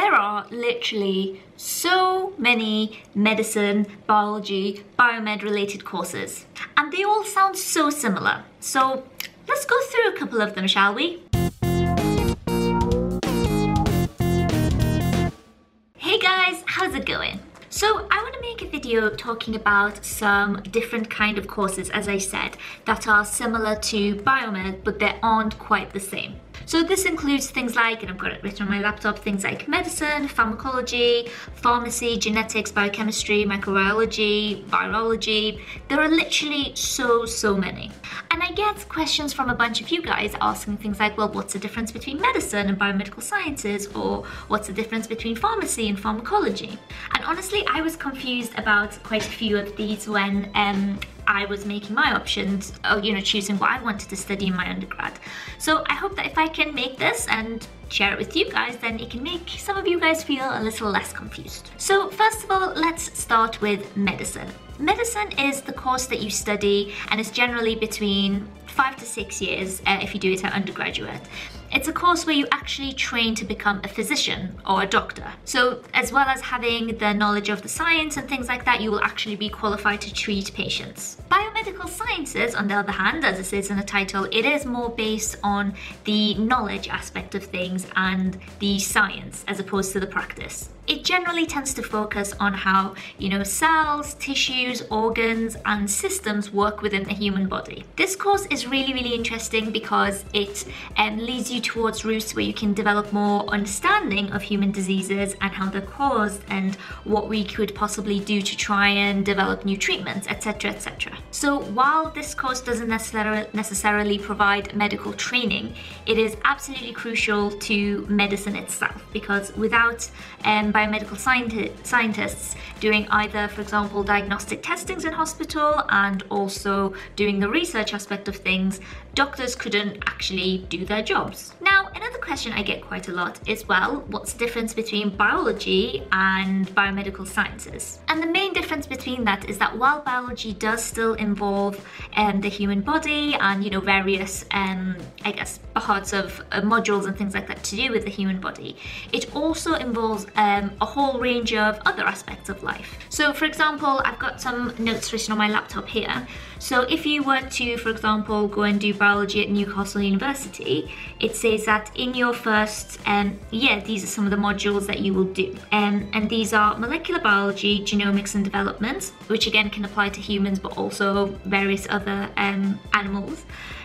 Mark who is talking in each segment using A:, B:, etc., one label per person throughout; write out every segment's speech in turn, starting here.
A: There are literally so many medicine, biology, biomed related courses, and they all sound so similar. So let's go through a couple of them, shall we? Hey guys, how's it going? So I want to make a video talking about some different kind of courses, as I said, that are similar to biomed, but they aren't quite the same. So this includes things like, and I've got it written on my laptop, things like medicine, pharmacology, pharmacy, genetics, biochemistry, microbiology, virology. There are literally so, so many. And I get questions from a bunch of you guys asking things like, well, what's the difference between medicine and biomedical sciences? Or what's the difference between pharmacy and pharmacology? And honestly, I was confused about quite a few of these when um, I was making my options, uh, you know, choosing what I wanted to study in my undergrad. So I hope that if I can make this and share it with you guys, then it can make some of you guys feel a little less confused. So first of all, let's start with medicine. Medicine is the course that you study and it's generally between five to six years uh, if you do it at undergraduate. It's a course where you actually train to become a physician or a doctor. So as well as having the knowledge of the science and things like that, you will actually be qualified to treat patients. Biomedical sciences, on the other hand, as it says in the title, it is more based on the knowledge aspect of things and the science as opposed to the practice it generally tends to focus on how, you know, cells, tissues, organs, and systems work within the human body. This course is really, really interesting because it um, leads you towards routes where you can develop more understanding of human diseases and how they're caused and what we could possibly do to try and develop new treatments, etc., etc. So while this course doesn't necessarily provide medical training, it is absolutely crucial to medicine itself because without um, biomedical scientists doing either, for example, diagnostic testings in hospital and also doing the research aspect of things, doctors couldn't actually do their jobs. Now, another question I get quite a lot is, well, what's the difference between biology and biomedical sciences? And the main difference between that is that while biology does still involve um, the human body and, you know, various, um, I guess, parts of uh, modules and things like that to do with the human body, it also involves um, a whole range of other aspects of life. So, for example, I've got some notes written on my laptop here. So if you were to, for example, go and do biology at Newcastle University, it says that in your first um, year, these are some of the modules that you will do. Um, and these are molecular biology, genomics and development, which again can apply to humans, but also various other um, animals.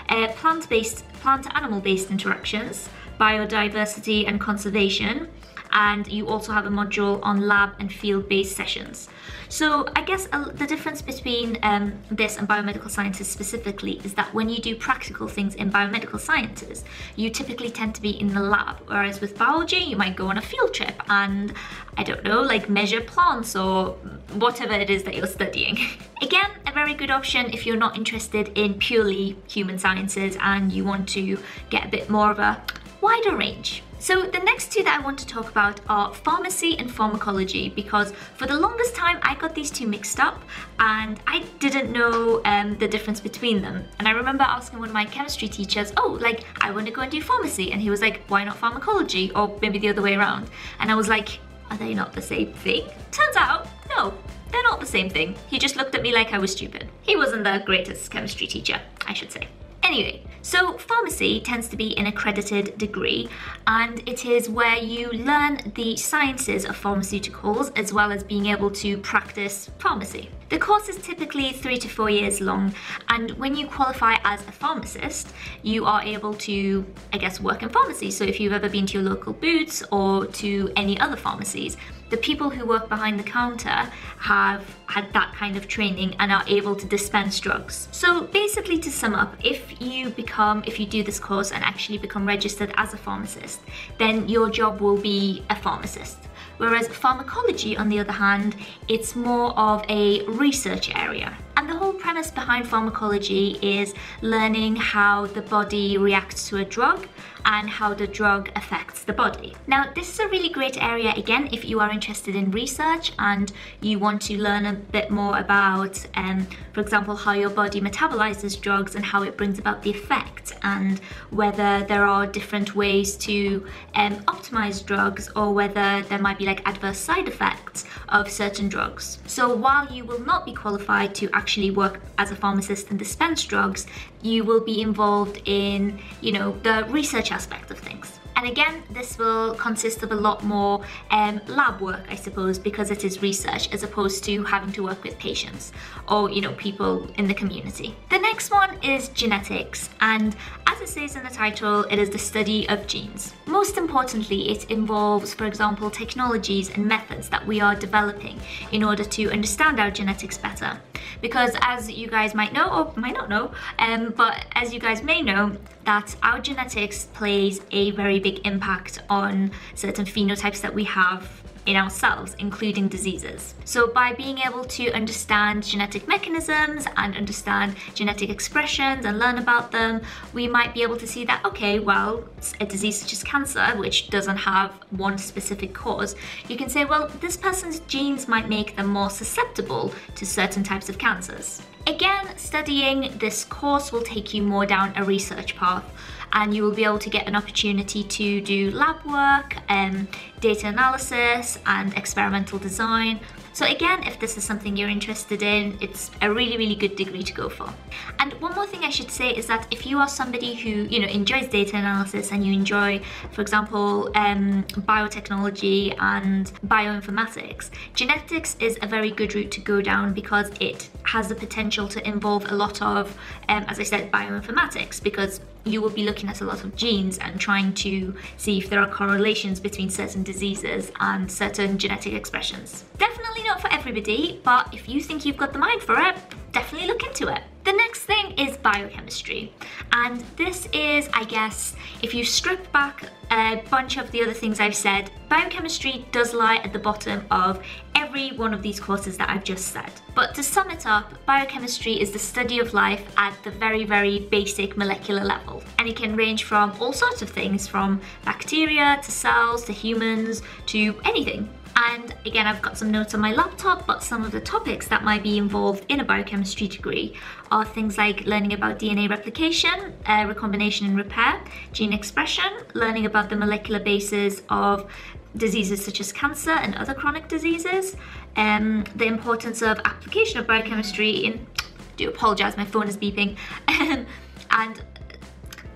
A: Uh, plant-based, plant-animal-based interactions, biodiversity and conservation, and you also have a module on lab and field-based sessions. So I guess uh, the difference between um, this and biomedical sciences specifically is that when you do practical things in biomedical sciences, you typically tend to be in the lab, whereas with biology, you might go on a field trip and, I don't know, like measure plants or whatever it is that you're studying. Again, a very good option if you're not interested in purely human sciences and you want to get a bit more of a wider range. So the next two that I want to talk about are pharmacy and pharmacology because for the longest time I got these two mixed up and I didn't know um, the difference between them. And I remember asking one of my chemistry teachers, oh, like I want to go and do pharmacy. And he was like, why not pharmacology? Or maybe the other way around. And I was like, are they not the same thing? Turns out, no, they're not the same thing. He just looked at me like I was stupid. He wasn't the greatest chemistry teacher, I should say. Anyway, so pharmacy tends to be an accredited degree and it is where you learn the sciences of pharmaceuticals as well as being able to practice pharmacy. The course is typically three to four years long and when you qualify as a pharmacist, you are able to, I guess, work in pharmacy. So if you've ever been to your local Boots or to any other pharmacies, the people who work behind the counter have had that kind of training and are able to dispense drugs. So basically to sum up, if you become, if you do this course and actually become registered as a pharmacist, then your job will be a pharmacist. Whereas pharmacology, on the other hand, it's more of a research area. And the whole premise behind pharmacology is learning how the body reacts to a drug and how the drug affects the body. Now, this is a really great area again if you are interested in research and you want to learn a bit more about, um, for example, how your body metabolizes drugs and how it brings about the effect and whether there are different ways to um, optimize drugs or whether there might be like adverse side effects of certain drugs. So while you will not be qualified to actually work as a pharmacist and dispense drugs, you will be involved in, you know, the research aspect of things. And again, this will consist of a lot more um, lab work, I suppose, because it is research as opposed to having to work with patients or, you know, people in the community. The next one is genetics. And as it says in the title, it is the study of genes. Most importantly, it involves, for example, technologies and methods that we are developing in order to understand our genetics better. Because as you guys might know, or might not know, um, but as you guys may know, that our genetics plays a very big impact on certain phenotypes that we have in ourselves, including diseases. So by being able to understand genetic mechanisms and understand genetic expressions and learn about them, we might be able to see that, okay, well, a disease such as cancer, which doesn't have one specific cause, you can say, well, this person's genes might make them more susceptible to certain types of cancers. Again, studying this course will take you more down a research path and you will be able to get an opportunity to do lab work, um, data analysis and experimental design. So again, if this is something you're interested in, it's a really, really good degree to go for. And one more thing I should say is that if you are somebody who, you know, enjoys data analysis and you enjoy, for example, um, biotechnology and bioinformatics, genetics is a very good route to go down because it has the potential to involve a lot of, um, as I said, bioinformatics because you will be looking at a lot of genes and trying to see if there are correlations between certain diseases and certain genetic expressions. Definitely not for everybody, but if you think you've got the mind for it, definitely look into it. The next thing is biochemistry. And this is, I guess, if you strip back a bunch of the other things I've said, biochemistry does lie at the bottom of every one of these courses that I've just said. But to sum it up, biochemistry is the study of life at the very, very basic molecular level. And it can range from all sorts of things, from bacteria to cells to humans to anything. And again, I've got some notes on my laptop, but some of the topics that might be involved in a biochemistry degree are things like learning about DNA replication, uh, recombination and repair, gene expression, learning about the molecular basis of diseases such as cancer and other chronic diseases, um, the importance of application of biochemistry in, do apologize, my phone is beeping, and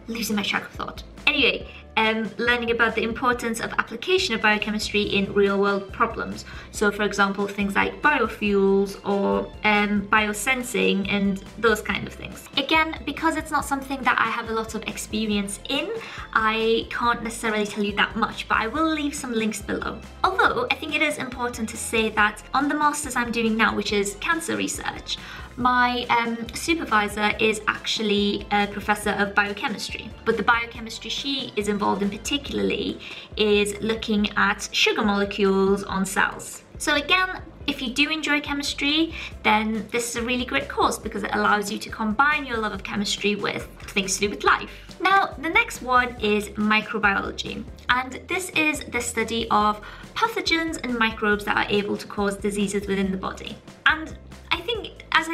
A: losing my track of thought. Anyway, um, learning about the importance of application of biochemistry in real world problems. So for example, things like biofuels or um, biosensing and those kind of things. Again, because it's not something that I have a lot of experience in, I can't necessarily tell you that much, but I will leave some links below. Although I think it is important to say that on the masters I'm doing now, which is cancer research, my um, supervisor is actually a professor of biochemistry, but the biochemistry she is involved in particularly is looking at sugar molecules on cells. So again, if you do enjoy chemistry, then this is a really great course because it allows you to combine your love of chemistry with things to do with life. Now, the next one is microbiology. And this is the study of pathogens and microbes that are able to cause diseases within the body. And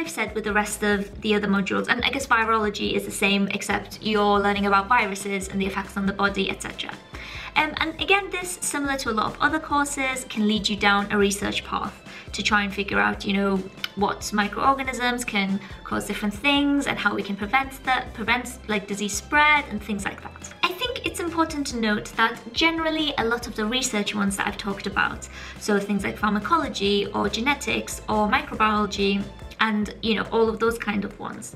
A: I've said with the rest of the other modules, and I guess virology is the same except you're learning about viruses and the effects on the body, etc. Um, and again, this, similar to a lot of other courses, can lead you down a research path to try and figure out, you know, what microorganisms can cause different things and how we can prevent that, prevent like disease spread and things like that. I think it's important to note that generally a lot of the research ones that I've talked about, so things like pharmacology or genetics or microbiology and you know all of those kind of ones.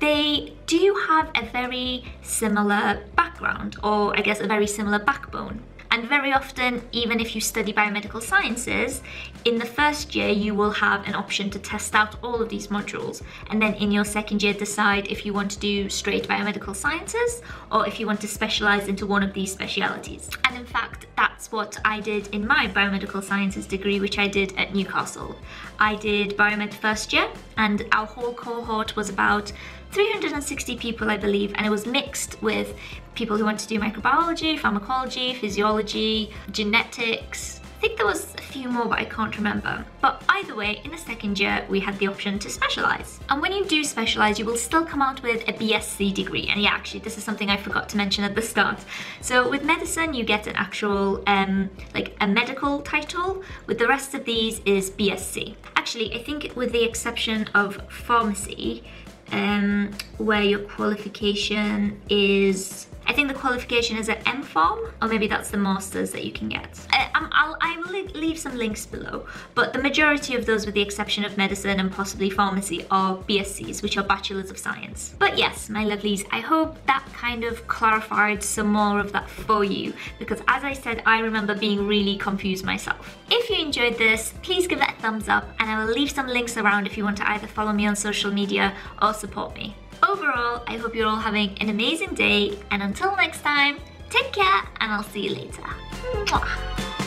A: They do have a very similar background or I guess a very similar backbone And very often, even if you study biomedical sciences, in the first year you will have an option to test out all of these modules. And then in your second year, decide if you want to do straight biomedical sciences or if you want to specialize into one of these specialities. And in fact, that's what I did in my biomedical sciences degree, which I did at Newcastle. I did biomed first year and our whole cohort was about 360 people, I believe, and it was mixed with people who want to do microbiology, pharmacology, physiology, genetics, I think there was a few more, but I can't remember. But either way, in the second year, we had the option to specialize. And when you do specialize, you will still come out with a BSc degree. And yeah, actually, this is something I forgot to mention at the start. So with medicine, you get an actual, um, like a medical title. With the rest of these is BSc. Actually, I think with the exception of pharmacy, um, where your qualification is I think the qualification is at MPharm, or maybe that's the masters that you can get. Uh, I'll, I will leave some links below, but the majority of those, with the exception of medicine and possibly pharmacy, are BScs, which are Bachelors of Science. But yes, my lovelies, I hope that kind of clarified some more of that for you, because as I said, I remember being really confused myself. If you enjoyed this, please give it a thumbs up, and I will leave some links around if you want to either follow me on social media or support me. Overall, I hope you're all having an amazing day and until next time, take care and I'll see you later. Mwah.